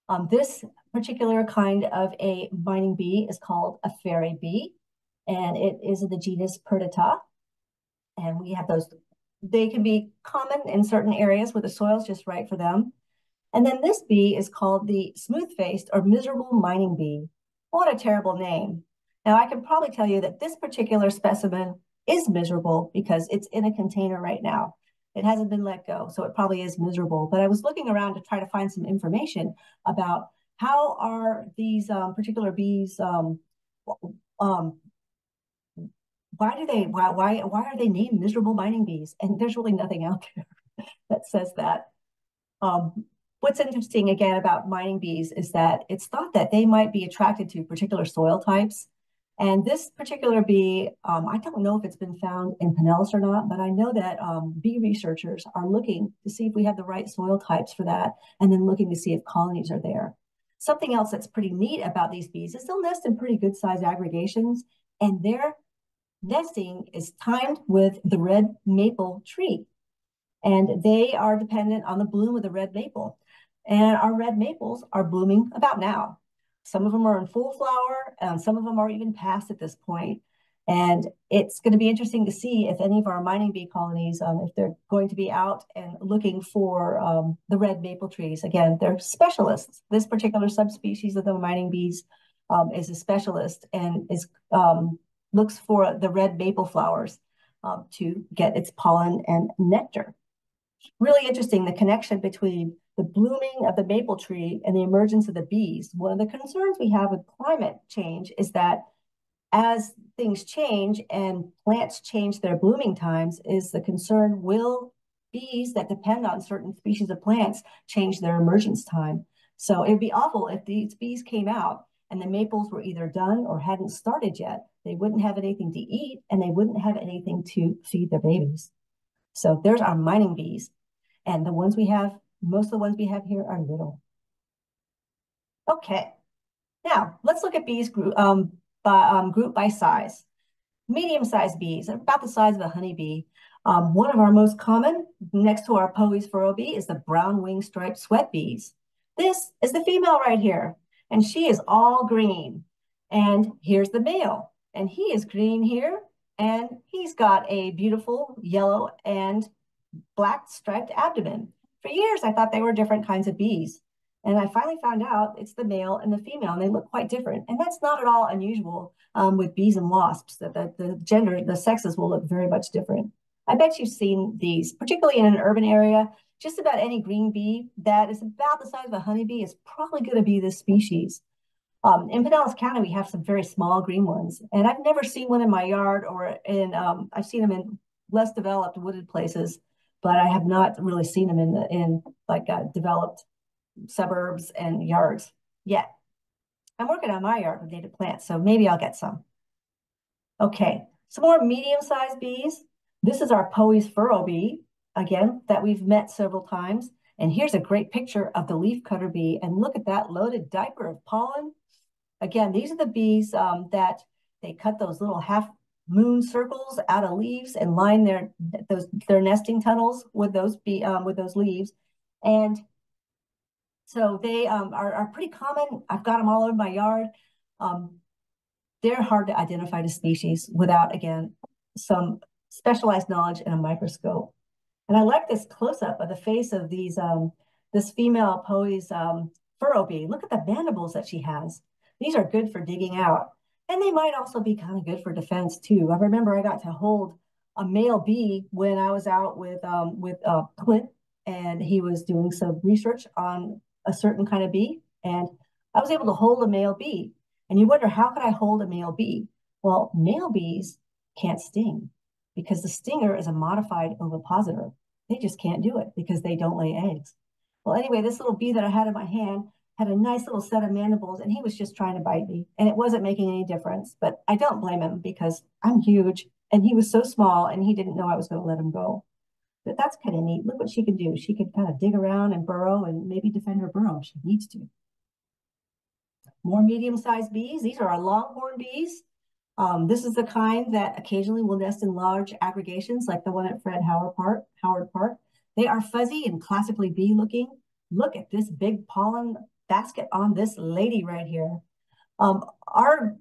Um, this particular kind of a mining bee is called a fairy bee, and it is in the genus Perdita. And we have those, they can be common in certain areas where the soil is just right for them. And then this bee is called the smooth-faced or miserable mining bee. What a terrible name. Now I can probably tell you that this particular specimen is miserable because it's in a container right now. It hasn't been let go, so it probably is miserable. But I was looking around to try to find some information about how are these um, particular bees, um, um, why do they, why, why, why are they named miserable mining bees? And there's really nothing out there that says that. Um, what's interesting again about mining bees is that it's thought that they might be attracted to particular soil types and this particular bee, um, I don't know if it's been found in Pinellas or not, but I know that um, bee researchers are looking to see if we have the right soil types for that, and then looking to see if colonies are there. Something else that's pretty neat about these bees is they'll nest in pretty good sized aggregations, and their nesting is timed with the red maple tree. And they are dependent on the bloom of the red maple. And our red maples are blooming about now. Some of them are in full flower, and some of them are even past at this point. And it's going to be interesting to see if any of our mining bee colonies, um, if they're going to be out and looking for um, the red maple trees. Again, they're specialists. This particular subspecies of the mining bees um, is a specialist and is um, looks for the red maple flowers um, to get its pollen and nectar. Really interesting, the connection between the blooming of the maple tree and the emergence of the bees. One of the concerns we have with climate change is that as things change and plants change their blooming times, is the concern will bees that depend on certain species of plants change their emergence time. So it'd be awful if these bees came out and the maples were either done or hadn't started yet. They wouldn't have anything to eat and they wouldn't have anything to feed their babies. So there's our mining bees. And the ones we have most of the ones we have here are little. Okay, now let's look at bees group, um, by, um, group by size. Medium-sized bees, about the size of a honeybee. Um, one of our most common, next to our Poey's furrow bee, is the brown wing striped sweat bees. This is the female right here, and she is all green. And here's the male, and he is green here, and he's got a beautiful yellow and black striped abdomen. For years, I thought they were different kinds of bees. And I finally found out it's the male and the female, and they look quite different. And that's not at all unusual um, with bees and wasps, that the, the gender, the sexes will look very much different. I bet you've seen these, particularly in an urban area. Just about any green bee that is about the size of a honeybee is probably going to be this species. Um, in Pinellas County, we have some very small green ones, and I've never seen one in my yard or in, um, I've seen them in less developed wooded places, but I have not really seen them in the, in like uh, developed suburbs and yards yet. I'm working on my yard with native plants, so maybe I'll get some. Okay, some more medium-sized bees. This is our Poey's furrow bee, again, that we've met several times. And here's a great picture of the leafcutter bee. And look at that loaded diaper of pollen. Again, these are the bees um, that they cut those little half moon circles out of leaves and line their those their nesting tunnels with those be um, with those leaves. And so they um, are, are pretty common. I've got them all over my yard. Um, they're hard to identify the species without, again, some specialized knowledge and a microscope. And I like this close-up of the face of these um, this female Poey's um, furrow bee. Look at the mandibles that she has. These are good for digging out. And they might also be kind of good for defense too. I remember I got to hold a male bee when I was out with um, with uh, Clint, and he was doing some research on a certain kind of bee, and I was able to hold a male bee. And you wonder how could I hold a male bee? Well, male bees can't sting because the stinger is a modified ovipositor. They just can't do it because they don't lay eggs. Well, anyway, this little bee that I had in my hand had a nice little set of mandibles and he was just trying to bite me and it wasn't making any difference. But I don't blame him because I'm huge and he was so small and he didn't know I was going to let him go. But that's kind of neat. Look what she can do. She can kind of dig around and burrow and maybe defend her burrow if she needs to. More medium-sized bees. These are our longhorn bees. Um, this is the kind that occasionally will nest in large aggregations like the one at Fred Howard Park. Howard Park. They are fuzzy and classically bee looking. Look at this big pollen basket on this lady right here. Um, our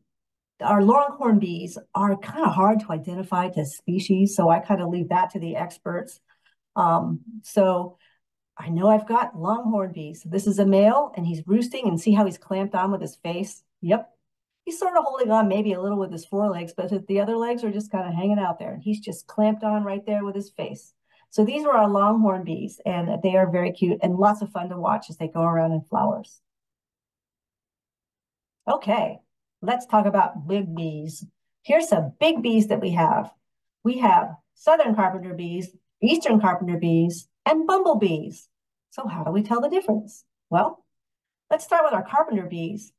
our longhorn bees are kind of hard to identify to species, so I kind of leave that to the experts. Um, so I know I've got longhorn bees. This is a male and he's roosting and see how he's clamped on with his face. Yep, he's sort of holding on maybe a little with his forelegs, but the other legs are just kind of hanging out there. And he's just clamped on right there with his face. So these are our longhorn bees, and they are very cute and lots of fun to watch as they go around in flowers. Okay, let's talk about big bees. Here's some big bees that we have. We have southern carpenter bees, eastern carpenter bees, and bumblebees. So how do we tell the difference? Well, let's start with our carpenter bees.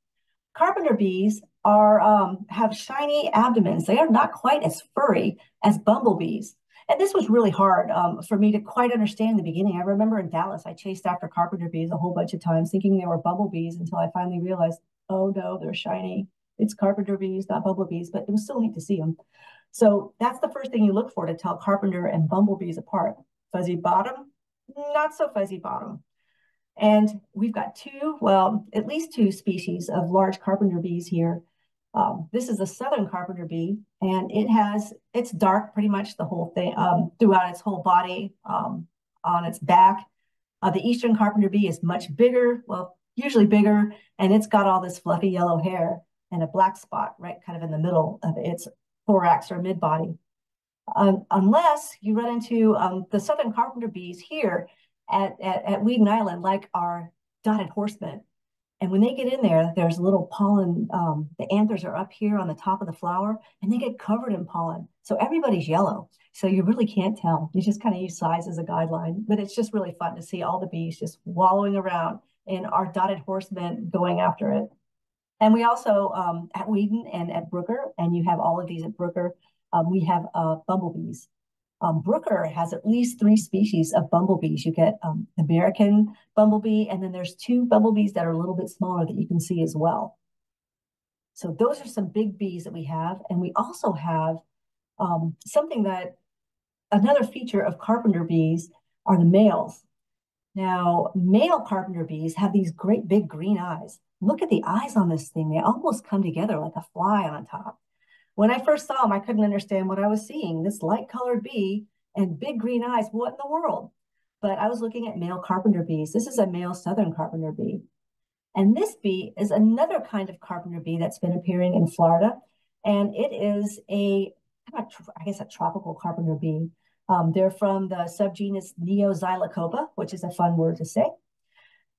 Carpenter bees are um, have shiny abdomens. They are not quite as furry as bumblebees. And this was really hard um, for me to quite understand in the beginning. I remember in Dallas, I chased after carpenter bees a whole bunch of times, thinking they were bumblebees until I finally realized, oh no, they're shiny. It's carpenter bees, not bumblebees, but it was still neat to see them. So that's the first thing you look for to tell carpenter and bumblebees apart. Fuzzy bottom, not so fuzzy bottom. And we've got two, well, at least two species of large carpenter bees here. Um, this is a southern carpenter bee, and it has, it's dark pretty much the whole thing, um, throughout its whole body, um, on its back. Uh, the eastern carpenter bee is much bigger, well, usually bigger, and it's got all this fluffy yellow hair and a black spot right kind of in the middle of its thorax or mid-body. Um, unless you run into um, the southern carpenter bees here at, at, at Weedon Island, like our dotted horsemint. And when they get in there, there's little pollen, um, the anthers are up here on the top of the flower and they get covered in pollen. So everybody's yellow. So you really can't tell. You just kind of use size as a guideline, but it's just really fun to see all the bees just wallowing around and our dotted horsemint going after it. And we also, um, at Weedon and at Brooker, and you have all of these at Brooker, um, we have uh, bumblebees. Um, Brooker has at least three species of bumblebees. You get um, American bumblebee, and then there's two bumblebees that are a little bit smaller that you can see as well. So those are some big bees that we have. And we also have um, something that, another feature of carpenter bees are the males. Now, male carpenter bees have these great big green eyes. Look at the eyes on this thing. They almost come together like a fly on top. When I first saw them, I couldn't understand what I was seeing. This light colored bee and big green eyes, what in the world? But I was looking at male carpenter bees. This is a male southern carpenter bee. And this bee is another kind of carpenter bee that's been appearing in Florida. And it is a, I guess, a tropical carpenter bee. Um, they're from the subgenus Neoxylocopa, which is a fun word to say.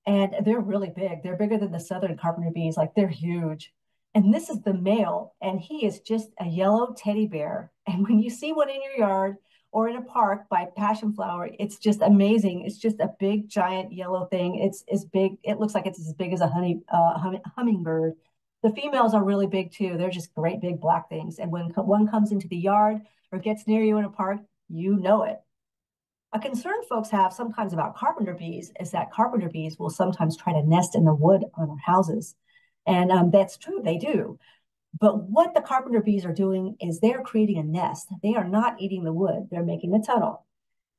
And they're really big. They're bigger than the southern carpenter bees. Like they're huge. And this is the male, and he is just a yellow teddy bear. And when you see one in your yard or in a park by passion flower, it's just amazing. It's just a big, giant yellow thing. It's as big, it looks like it's as big as a honey uh, hum hummingbird. The females are really big too. They're just great big black things. And when one comes into the yard or gets near you in a park, you know it. A concern folks have sometimes about carpenter bees is that carpenter bees will sometimes try to nest in the wood on our houses. And um, that's true, they do. But what the carpenter bees are doing is they're creating a nest. They are not eating the wood, they're making a tunnel.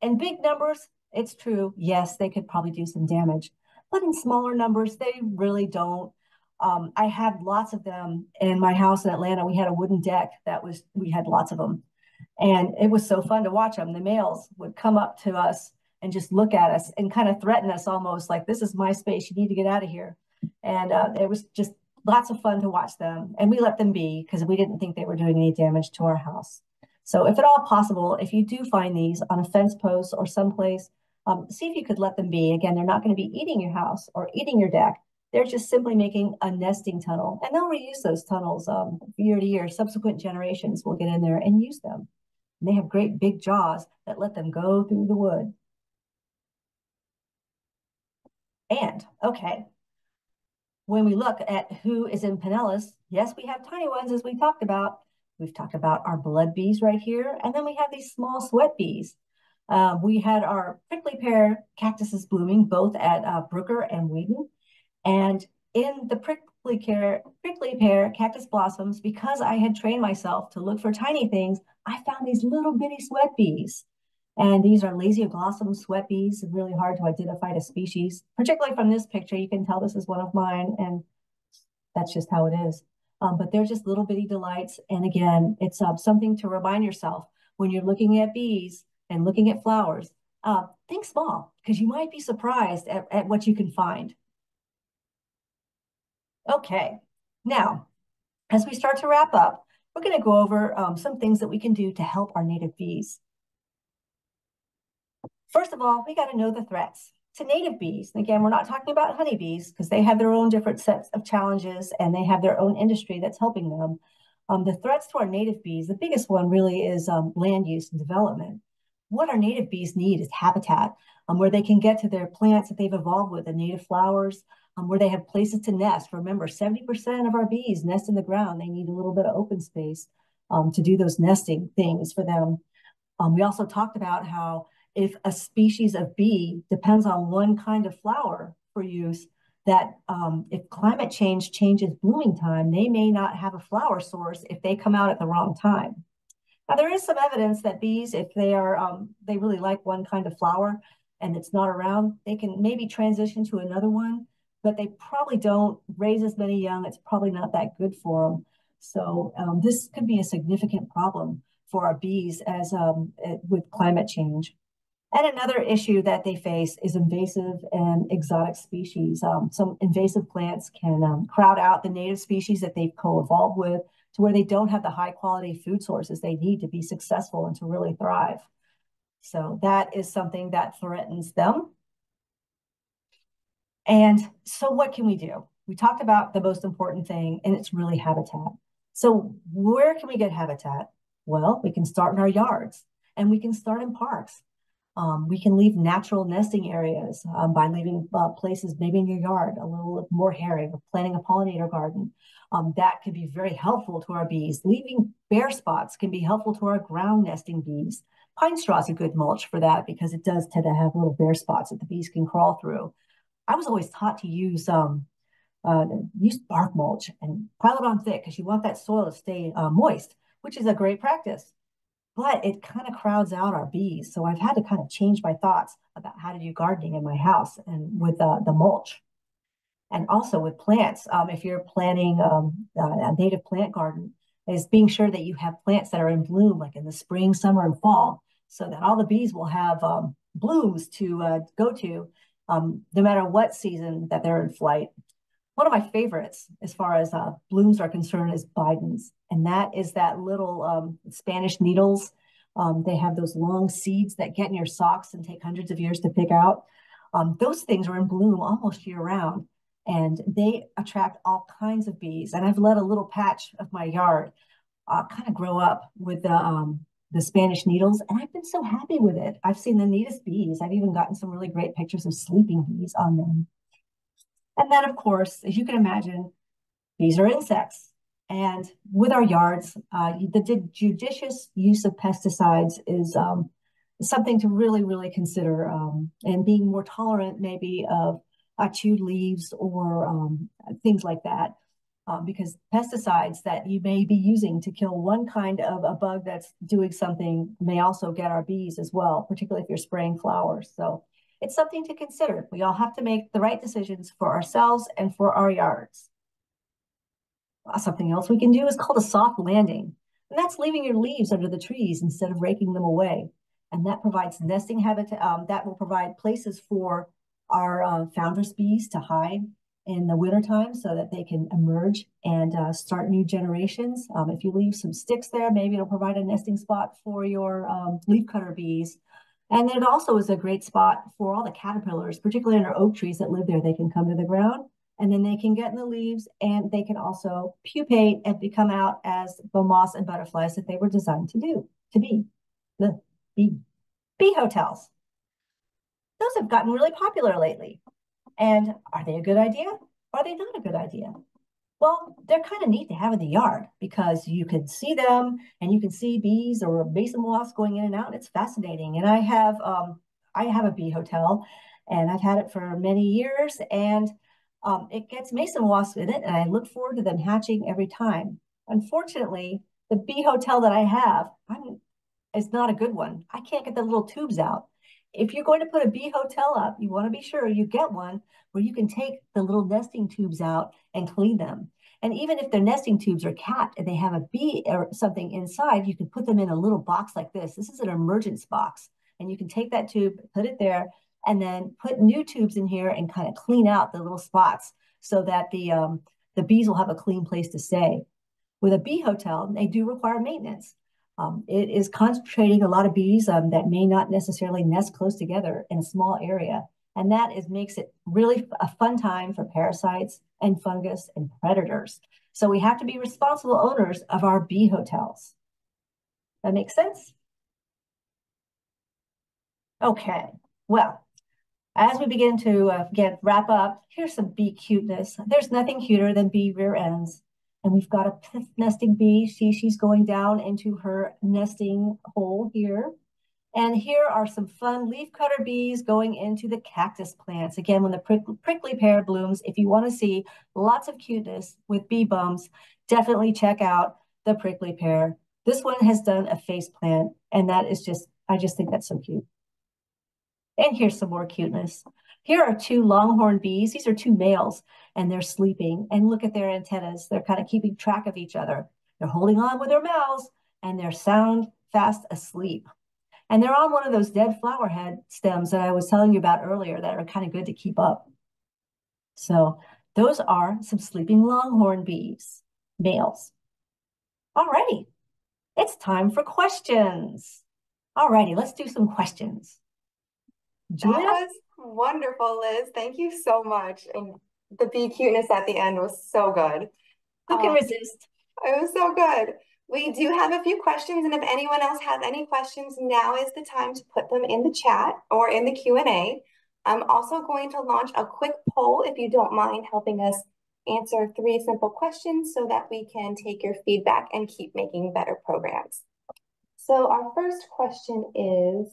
In big numbers, it's true, yes, they could probably do some damage. But in smaller numbers, they really don't. Um, I had lots of them in my house in Atlanta. We had a wooden deck that was, we had lots of them. And it was so fun to watch them. The males would come up to us and just look at us and kind of threaten us almost like, this is my space. You need to get out of here. And uh, it was just lots of fun to watch them. And we let them be because we didn't think they were doing any damage to our house. So if at all possible, if you do find these on a fence post or someplace, um, see if you could let them be. Again, they're not going to be eating your house or eating your deck. They're just simply making a nesting tunnel and they'll reuse those tunnels um, year to year. Subsequent generations will get in there and use them. And they have great big jaws that let them go through the wood. And, okay, when we look at who is in Pinellas, yes, we have tiny ones as we talked about. We've talked about our blood bees right here, and then we have these small sweat bees. Uh, we had our prickly pear cactuses blooming both at uh, Brooker and Weedon. And in the prickly pear, prickly pear cactus blossoms, because I had trained myself to look for tiny things, I found these little bitty sweat bees. And these are Lasioglossum sweat bees, really hard to identify the species. Particularly from this picture, you can tell this is one of mine, and that's just how it is. Um, but they're just little bitty delights. And again, it's uh, something to remind yourself when you're looking at bees and looking at flowers, uh, think small, because you might be surprised at, at what you can find. Okay, now, as we start to wrap up, we're going to go over um, some things that we can do to help our native bees. First of all, we got to know the threats to native bees. And again, we're not talking about honeybees because they have their own different sets of challenges and they have their own industry that's helping them. Um, the threats to our native bees, the biggest one really is um, land use and development. What our native bees need is habitat um, where they can get to their plants that they've evolved with, the native flowers, um, where they have places to nest. Remember, 70% of our bees nest in the ground. They need a little bit of open space um, to do those nesting things for them. Um, we also talked about how if a species of bee depends on one kind of flower for use, that um, if climate change changes blooming time, they may not have a flower source if they come out at the wrong time. Now, there is some evidence that bees, if they are, um, they really like one kind of flower and it's not around, they can maybe transition to another one, but they probably don't raise as many young. It's probably not that good for them. So um, this could be a significant problem for our bees as um, with climate change. And another issue that they face is invasive and exotic species. Um, some invasive plants can um, crowd out the native species that they've co-evolved with to where they don't have the high quality food sources they need to be successful and to really thrive. So that is something that threatens them. And so what can we do? We talked about the most important thing, and it's really habitat. So where can we get habitat? Well, we can start in our yards and we can start in parks. Um, we can leave natural nesting areas um, by leaving uh, places maybe in your yard, a little more herring, or planting a pollinator garden. Um, that can be very helpful to our bees. Leaving bare spots can be helpful to our ground nesting bees. Pine straw is a good mulch for that because it does tend to have little bare spots that the bees can crawl through. I was always taught to use um, uh, use bark mulch and pile it on thick because you want that soil to stay uh, moist, which is a great practice but it kind of crowds out our bees. So I've had to kind of change my thoughts about how to do gardening in my house and with uh, the mulch. And also with plants, um, if you're planting um, a native plant garden, is being sure that you have plants that are in bloom, like in the spring, summer, and fall, so that all the bees will have um, blooms to uh, go to, um, no matter what season that they're in flight. One of my favorites, as far as uh, blooms are concerned, is Bidens, and that is that little um, Spanish needles. Um, they have those long seeds that get in your socks and take hundreds of years to pick out. Um, those things are in bloom almost year round and they attract all kinds of bees. And I've let a little patch of my yard uh, kind of grow up with the um, the Spanish needles, and I've been so happy with it. I've seen the neatest bees. I've even gotten some really great pictures of sleeping bees on them. And then, of course, as you can imagine, bees are insects. And with our yards, uh, the judicious use of pesticides is um, something to really, really consider, um, and being more tolerant maybe of uh, chewed leaves or um, things like that um, because pesticides that you may be using to kill one kind of a bug that's doing something may also get our bees as well, particularly if you're spraying flowers. So it's something to consider. We all have to make the right decisions for ourselves and for our yards. Something else we can do is called a soft landing. And that's leaving your leaves under the trees instead of raking them away. And that provides nesting habitat, um, that will provide places for our uh, foundress bees to hide in the wintertime so that they can emerge and uh, start new generations. Um, if you leave some sticks there, maybe it'll provide a nesting spot for your um, leafcutter bees. And it also is a great spot for all the caterpillars, particularly under oak trees that live there. They can come to the ground and then they can get in the leaves and they can also pupate and become out as the moths and butterflies that they were designed to do, to be, the bee, bee hotels. Those have gotten really popular lately. And are they a good idea? Are they not a good idea? Well, they're kind of neat to have in the yard because you can see them and you can see bees or mason wasps going in and out. It's fascinating. And I have um, I have a bee hotel and I've had it for many years and um, it gets mason wasps in it and I look forward to them hatching every time. Unfortunately, the bee hotel that I have I'm, is not a good one. I can't get the little tubes out if you're going to put a bee hotel up, you want to be sure you get one where you can take the little nesting tubes out and clean them. And even if their nesting tubes are capped and they have a bee or something inside, you can put them in a little box like this. This is an emergence box. And you can take that tube, put it there, and then put new tubes in here and kind of clean out the little spots so that the, um, the bees will have a clean place to stay. With a bee hotel, they do require maintenance. Um, it is concentrating a lot of bees um, that may not necessarily nest close together in a small area. And that is makes it really a fun time for parasites and fungus and predators. So we have to be responsible owners of our bee hotels. That makes sense? Okay, well, as we begin to uh, get wrap up, here's some bee cuteness. There's nothing cuter than bee rear ends. And we've got a nesting bee. See, she's going down into her nesting hole here. And here are some fun leafcutter bees going into the cactus plants. Again, when the prick prickly pear blooms, if you want to see lots of cuteness with bee bums, definitely check out the prickly pear. This one has done a face plant, and that is just, I just think that's so cute. And here's some more cuteness. Here are two longhorn bees. These are two males and they're sleeping. And look at their antennas. They're kind of keeping track of each other. They're holding on with their mouths and they're sound fast asleep. And they're on one of those dead flower head stems that I was telling you about earlier that are kind of good to keep up. So those are some sleeping longhorn bees, males. All righty, it's time for questions. All righty, let's do some questions. That was wonderful, Liz. Thank you so much. And the bee cuteness at the end was so good. Who can um, resist? It was so good. We do have a few questions, and if anyone else has any questions, now is the time to put them in the chat or in the Q&A. I'm also going to launch a quick poll if you don't mind helping us answer three simple questions so that we can take your feedback and keep making better programs. So our first question is,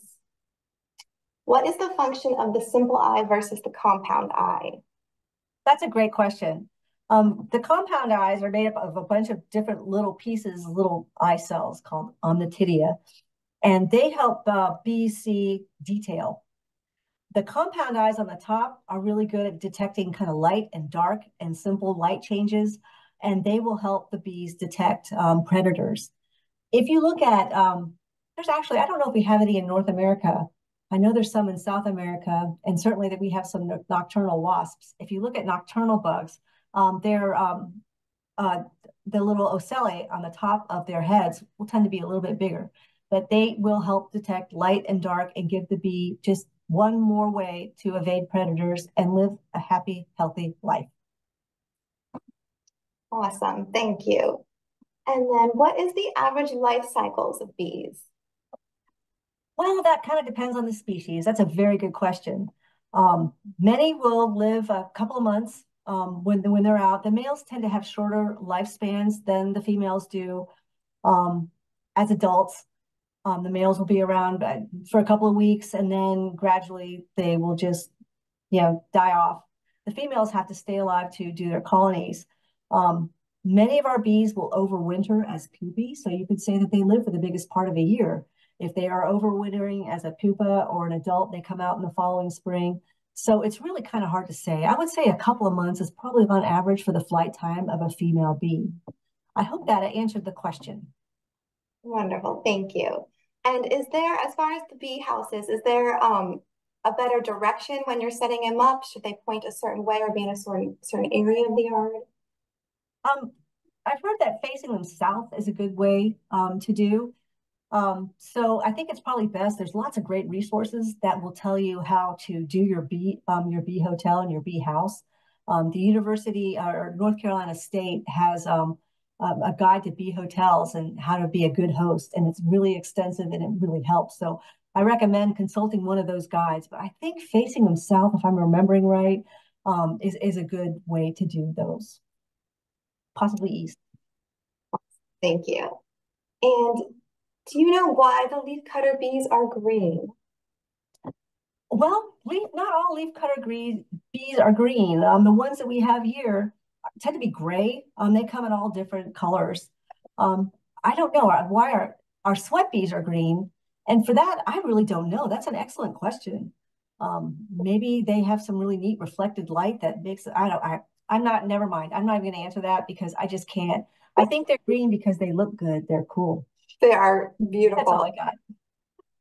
what is the function of the simple eye versus the compound eye? That's a great question. Um, the compound eyes are made up of a bunch of different little pieces, little eye cells called ommatidia, and they help uh, bees see detail. The compound eyes on the top are really good at detecting kind of light and dark and simple light changes, and they will help the bees detect um, predators. If you look at, um, there's actually, I don't know if we have any in North America, I know there's some in South America, and certainly that we have some nocturnal wasps. If you look at nocturnal bugs, um, they're um, uh, the little ocelli on the top of their heads will tend to be a little bit bigger, but they will help detect light and dark and give the bee just one more way to evade predators and live a happy, healthy life. Awesome, thank you. And then what is the average life cycles of bees? Well, that kind of depends on the species. That's a very good question. Um, many will live a couple of months um, when, when they're out. The males tend to have shorter lifespans than the females do um, as adults. Um, the males will be around uh, for a couple of weeks and then gradually they will just, you know, die off. The females have to stay alive to do their colonies. Um, many of our bees will overwinter as pupae, so you could say that they live for the biggest part of a year. If they are overwintering as a pupa or an adult, they come out in the following spring. So it's really kind of hard to say. I would say a couple of months is probably on average for the flight time of a female bee. I hope that I answered the question. Wonderful, thank you. And is there, as far as the bee houses, is there um, a better direction when you're setting them up? Should they point a certain way or be in a certain certain area of the yard? Um, I've heard that facing them south is a good way um, to do. Um, so I think it's probably best. There's lots of great resources that will tell you how to do your bee, um, your bee hotel and your bee house. Um, the University uh, or North Carolina State has um, a guide to bee hotels and how to be a good host, and it's really extensive and it really helps. So I recommend consulting one of those guides. But I think facing them south, if I'm remembering right, um, is is a good way to do those. Possibly east. Thank you. And do you know why the leafcutter bees are green? Well, not all leafcutter bees are green. Um, the ones that we have here tend to be gray. Um, they come in all different colors. Um, I don't know why our, our sweat bees are green. And for that, I really don't know. That's an excellent question. Um, maybe they have some really neat reflected light that makes I don't, I, I'm not, never mind. I'm not even gonna answer that because I just can't. I think they're green because they look good. They're cool. They are beautiful. That's all I got.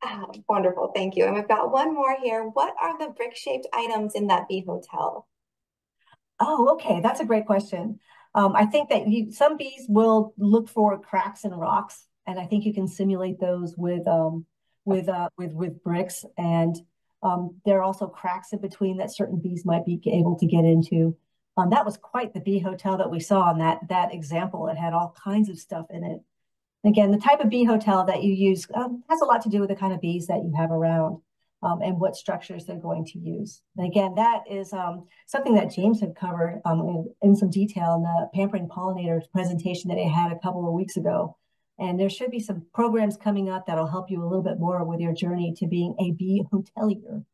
Oh, wonderful, thank you. And we've got one more here. What are the brick-shaped items in that bee hotel? Oh, okay, that's a great question. Um, I think that you, some bees will look for cracks and rocks, and I think you can simulate those with um, with uh, with with bricks. And um, there are also cracks in between that certain bees might be able to get into. Um, that was quite the bee hotel that we saw in that that example. It had all kinds of stuff in it. Again, the type of bee hotel that you use um, has a lot to do with the kind of bees that you have around um, and what structures they're going to use. And again, that is um, something that James had covered um, in, in, some detail in the Pampering Pollinators presentation that he had a couple of weeks ago. And there should be some programs coming up that'll help you a little bit more with your journey to being a bee hotelier.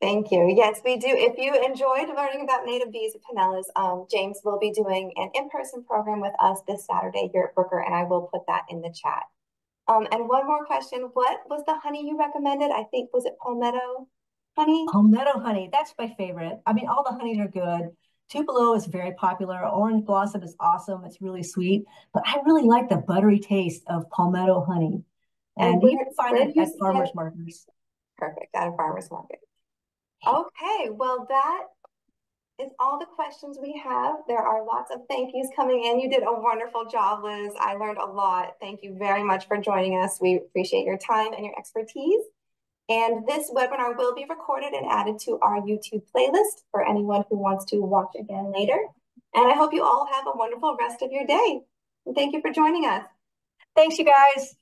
Thank you. Yes, we do. If you enjoyed learning about native bees at Pinellas, um, James will be doing an in-person program with us this Saturday here at Brooker, and I will put that in the chat. Um, and one more question. What was the honey you recommended? I think, was it palmetto honey? Palmetto honey. That's my favorite. I mean, all the honeys are good. Tupelo is very popular. Orange blossom is awesome. It's really sweet. But I really like the buttery taste of palmetto honey. And, and you can find it at farmers markets. Perfect, at a farmer's market. Okay, well, that is all the questions we have. There are lots of thank yous coming in. You did a wonderful job, Liz. I learned a lot. Thank you very much for joining us. We appreciate your time and your expertise. And this webinar will be recorded and added to our YouTube playlist for anyone who wants to watch again later. And I hope you all have a wonderful rest of your day. And thank you for joining us. Thanks, you guys.